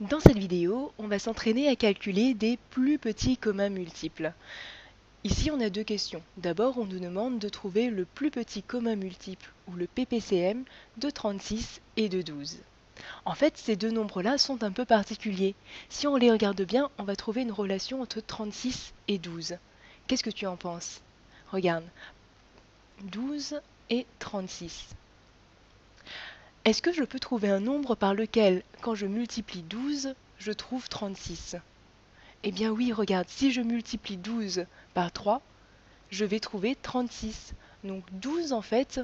Dans cette vidéo, on va s'entraîner à calculer des plus petits communs multiples. Ici, on a deux questions. D'abord, on nous demande de trouver le plus petit commun multiple, ou le PPCM, de 36 et de 12. En fait, ces deux nombres-là sont un peu particuliers. Si on les regarde bien, on va trouver une relation entre 36 et 12. Qu'est-ce que tu en penses? Regarde, 12 et 36. Est-ce que je peux trouver un nombre par lequel, quand je multiplie 12, je trouve 36 Eh bien oui, regarde, si je multiplie 12 par 3, je vais trouver 36. Donc 12, en fait,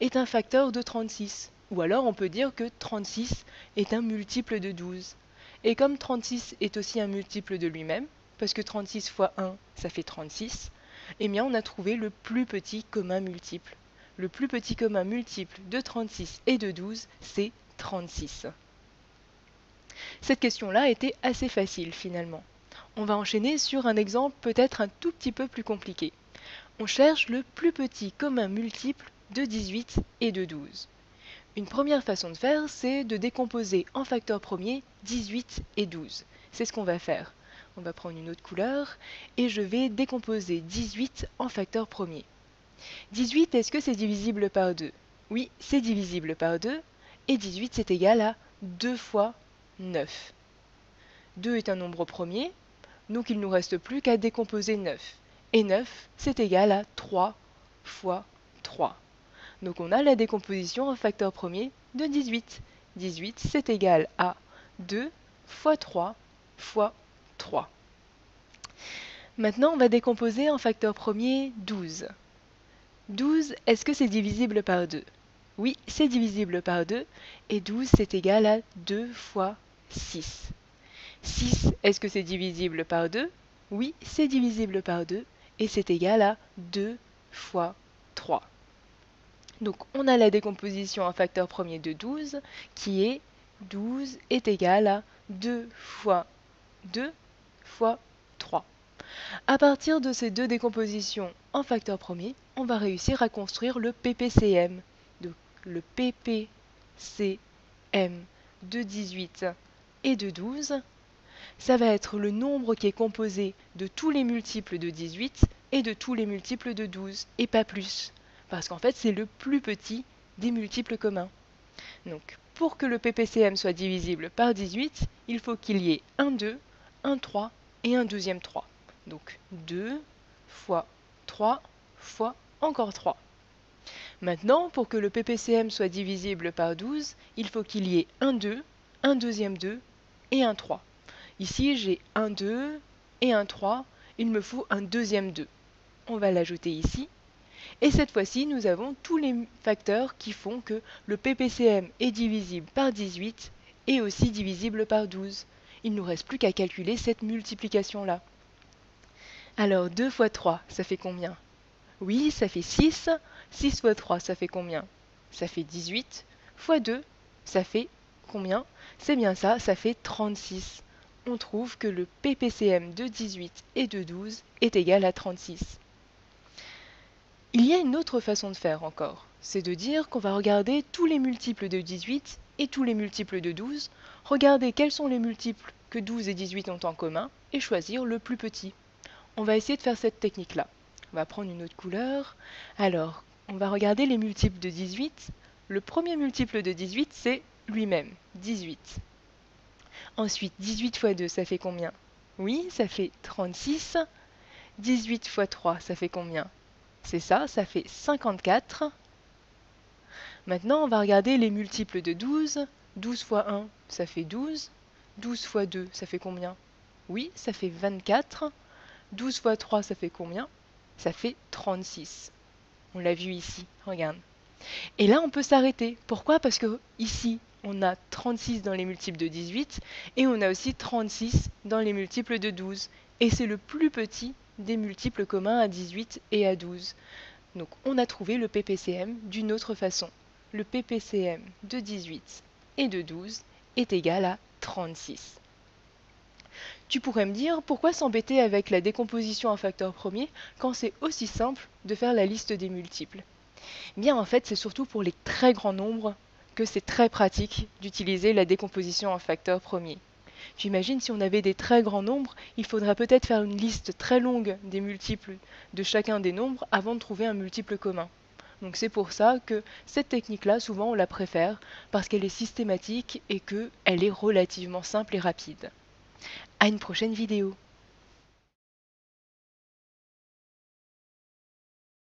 est un facteur de 36. Ou alors on peut dire que 36 est un multiple de 12. Et comme 36 est aussi un multiple de lui-même, parce que 36 fois 1, ça fait 36, eh bien on a trouvé le plus petit commun multiple. Le plus petit commun multiple de 36 et de 12, c'est 36. Cette question-là était assez facile finalement. On va enchaîner sur un exemple peut-être un tout petit peu plus compliqué. On cherche le plus petit commun multiple de 18 et de 12. Une première façon de faire, c'est de décomposer en facteur premier 18 et 12. C'est ce qu'on va faire. On va prendre une autre couleur et je vais décomposer 18 en facteur premier. 18, est-ce que c'est divisible par 2 Oui, c'est divisible par 2. Et 18, c'est égal à 2 fois 9. 2 est un nombre premier, donc il ne nous reste plus qu'à décomposer 9. Et 9, c'est égal à 3 fois 3. Donc on a la décomposition en facteur premier de 18. 18, c'est égal à 2 fois 3 fois 3. Maintenant, on va décomposer en facteur premier 12. 12, est-ce que c'est divisible par 2 Oui, c'est divisible par 2, et 12, c'est égal à 2 fois 6. 6, est-ce que c'est divisible par 2 Oui, c'est divisible par 2, et c'est égal à 2 fois 3. Donc on a la décomposition en facteur premier de 12, qui est 12 est égal à 2 fois 2 fois 3. À partir de ces deux décompositions en facteur premier, on va réussir à construire le PPCM. Donc le PPCM de 18 et de 12, ça va être le nombre qui est composé de tous les multiples de 18 et de tous les multiples de 12, et pas plus. Parce qu'en fait, c'est le plus petit des multiples communs. Donc, pour que le PPCM soit divisible par 18, il faut qu'il y ait un 2, un 3 et un deuxième 3. Donc 2 fois 3 fois encore 3. Maintenant, pour que le PPCM soit divisible par 12, il faut qu'il y ait un 2, un deuxième 2 et un 3. Ici, j'ai un 2 et un 3. Il me faut un deuxième 2. On va l'ajouter ici. Et cette fois-ci, nous avons tous les facteurs qui font que le PPCM est divisible par 18 et aussi divisible par 12. Il ne nous reste plus qu'à calculer cette multiplication-là. Alors 2 fois 3, ça fait combien? Oui, ça fait 6. 6 fois 3, ça fait combien? Ça fait 18. Fois 2, ça fait combien? C'est bien ça, ça fait 36. On trouve que le PPCM de 18 et de 12 est égal à 36. Il y a une autre façon de faire encore. C'est de dire qu'on va regarder tous les multiples de 18 et tous les multiples de 12, regarder quels sont les multiples que 12 et 18 ont en commun et choisir le plus petit. On va essayer de faire cette technique-là. On va prendre une autre couleur. Alors, on va regarder les multiples de 18. Le premier multiple de 18, c'est lui-même, 18. Ensuite, 18 fois 2, ça fait combien? Oui, ça fait 36. 18 fois 3, ça fait combien? C'est ça, ça fait 54. Maintenant, on va regarder les multiples de 12. 12 fois 1, ça fait 12. 12 fois 2, ça fait combien? Oui, ça fait 24. 12 fois 3, ça fait combien? Ça fait 36. On l'a vu ici, regarde. Et là, on peut s'arrêter. Pourquoi? Parce que ici, on a 36 dans les multiples de 18 et on a aussi 36 dans les multiples de 12. Et c'est le plus petit des multiples communs à 18 et à 12. Donc on a trouvé le PPCM d'une autre façon. Le PPCM de 18 et de 12 est égal à 36. Tu pourrais me dire pourquoi s'embêter avec la décomposition en facteur premier quand c'est aussi simple de faire la liste des multiples? Bien en fait c'est surtout pour les très grands nombres que c'est très pratique d'utiliser la décomposition en facteur premier. J'imagine si on avait des très grands nombres, il faudrait peut-être faire une liste très longue des multiples de chacun des nombres avant de trouver un multiple commun. Donc c'est pour ça que cette technique-là, souvent on la préfère, parce qu'elle est systématique et qu'elle est relativement simple et rapide. À une prochaine vidéo